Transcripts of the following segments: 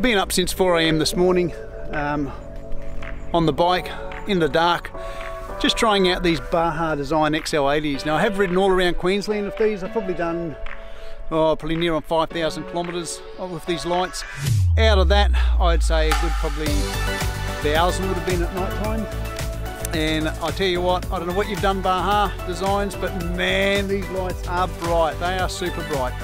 been up since 4am this morning um, on the bike in the dark just trying out these Baja Design XL80s. Now I have ridden all around Queensland with these. I've probably done oh, probably near on 5,000 kilometres with these lights. Out of that I'd say a good probably thousand would have been at night time. And I tell you what, I don't know what you've done Baja Designs, but man, these lights are bright. They are super bright.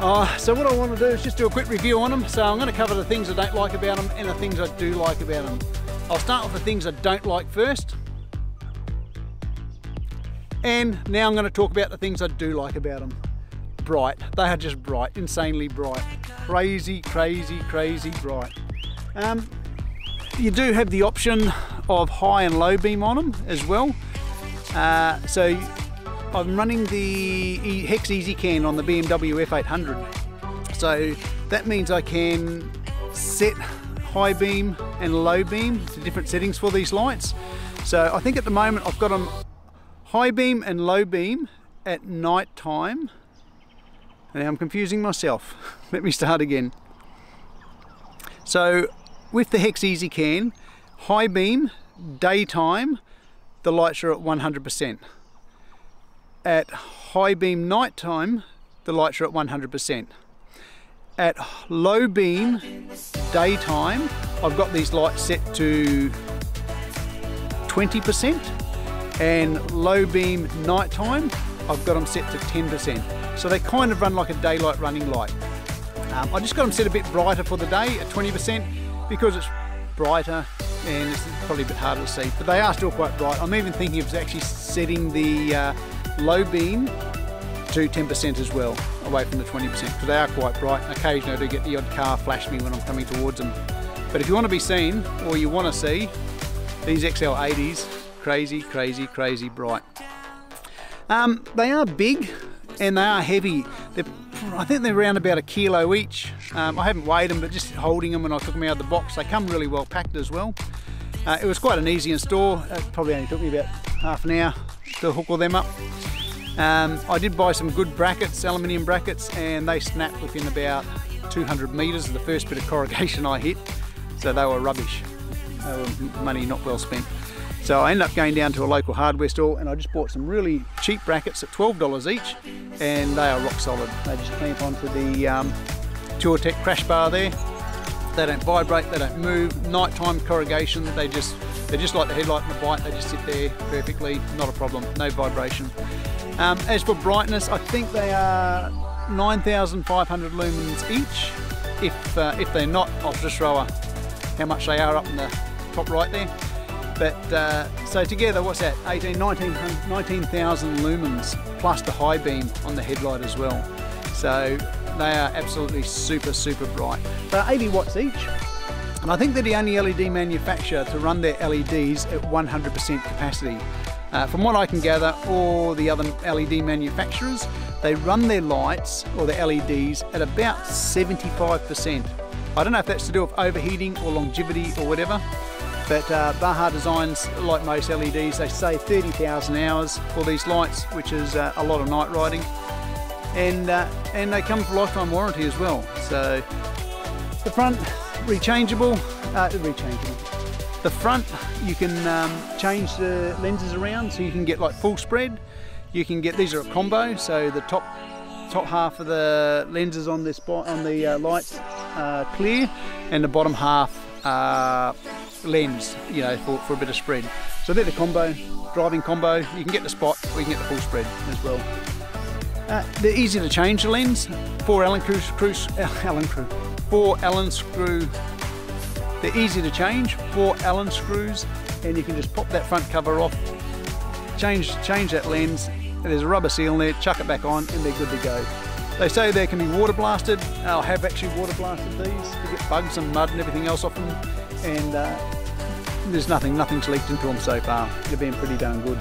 Uh, so what I want to do is just do a quick review on them. So I'm going to cover the things I don't like about them and the things I do like about them. I'll start with the things I don't like first. And now I'm going to talk about the things I do like about them. Bright. They are just bright, insanely bright. Crazy, crazy, crazy bright. Um, you do have the option of high and low beam on them as well. Uh, so I'm running the Hex ezCAN on the BMW F800. So that means I can set high beam and low beam to different settings for these lights. So I think at the moment I've got them high beam and low beam at night time. Now I'm confusing myself. Let me start again. So with the Hex ezCAN, high beam, daytime, the lights are at 100% at high beam night time, the lights are at 100%. At low beam daytime, I've got these lights set to 20% and low beam nighttime, I've got them set to 10%. So they kind of run like a daylight running light. Um, I just got them set a bit brighter for the day at 20% because it's brighter and it's probably a bit harder to see, but they are still quite bright. I'm even thinking of actually setting the uh, low beam to 10% as well, away from the 20%, because they are quite bright. Occasionally I do get the odd car flash me when I'm coming towards them. But if you want to be seen, or you want to see, these XL80s, crazy, crazy, crazy bright. Um, they are big and they are heavy. They're, I think they're around about a kilo each. Um, I haven't weighed them, but just holding them when I took them out of the box, they come really well packed as well. Uh, it was quite an easy install. It probably only took me about half an hour to hook all them up. Um, I did buy some good brackets, aluminium brackets, and they snapped within about 200 metres of the first bit of corrugation I hit. So they were rubbish. They were money not well spent. So I ended up going down to a local hardware store and I just bought some really cheap brackets at $12 each and they are rock solid. They just clamp onto the um, Touratech crash bar there. They don't vibrate, they don't move. Nighttime corrugation, they just they're just like the headlight and the bike, they just sit there perfectly, not a problem, no vibration. Um, as for brightness, I think they are 9,500 lumens each. If, uh, if they're not, I'll just throw a, how much they are up in the top right there. But uh, so together, what's that? 18, 19,000 19, lumens plus the high beam on the headlight as well. So they are absolutely super, super bright. They're 80 watts each. And I think they're the only LED manufacturer to run their LEDs at 100% capacity. Uh, from what I can gather, all the other LED manufacturers, they run their lights or the LEDs at about 75%. I don't know if that's to do with overheating or longevity or whatever, but uh, Baja Designs, like most LEDs, they say 30,000 hours for these lights, which is uh, a lot of night riding. And, uh, and they come with lifetime warranty as well. So the front rechangeable, uh, rechangeable. The front, you can um, change the lenses around so you can get like full spread. You can get, these are a combo, so the top top half of the lenses on this on the uh, lights are clear and the bottom half are lens, you know, for, for a bit of spread. So they're the combo, driving combo. You can get the spot or you can get the full spread as well. Uh, they're easy to change the lens. Four Allen screws, cruise, Allen screw, four Allen screw. They're easy to change, four Allen screws, and you can just pop that front cover off, change change that lens. There's a rubber seal in there, chuck it back on, and they're good to go. They say they can be water blasted. I'll have actually water blasted these to get bugs and mud and everything else off them, and uh, there's nothing, nothing's leaked into them so far. They're being pretty darn good.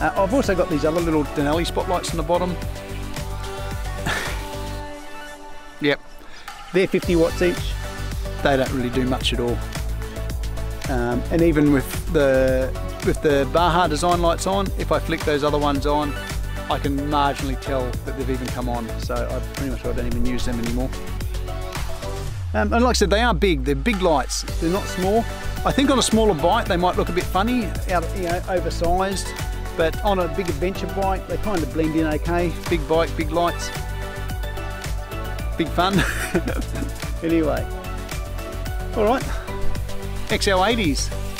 Uh, I've also got these other little Denali spotlights on the bottom. yep, they're 50 watts each. They don't really do much at all. Um, and even with the with the Baja design lights on, if I flick those other ones on, I can marginally tell that they've even come on. So I pretty much I don't even use them anymore. Um, and like I said, they are big. They're big lights. They're not small. I think on a smaller bike they might look a bit funny, out you know, oversized. But on a big adventure bike, they kind of blend in okay. Big bike, big lights, big fun. anyway, all right, XL80s.